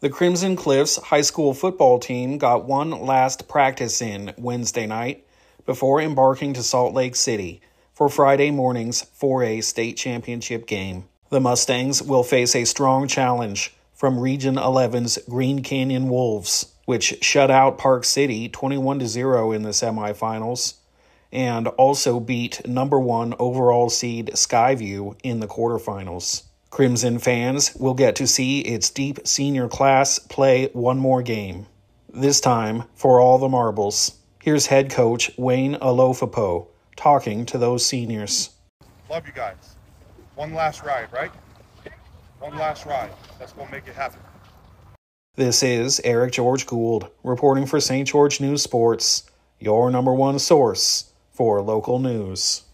The Crimson Cliffs high school football team got one last practice in Wednesday night before embarking to Salt Lake City for Friday morning's 4A state championship game. The Mustangs will face a strong challenge from Region 11's Green Canyon Wolves, which shut out Park City 21 0 in the semifinals and also beat number 1 overall seed Skyview in the quarterfinals. Crimson fans will get to see its deep senior class play one more game. This time for all the marbles. Here's head coach Wayne Alofapo talking to those seniors. Love you guys. One last ride, right? One last ride. Let's go make it happen. This is Eric George Goold reporting for St. George News Sports, your number one source for local news.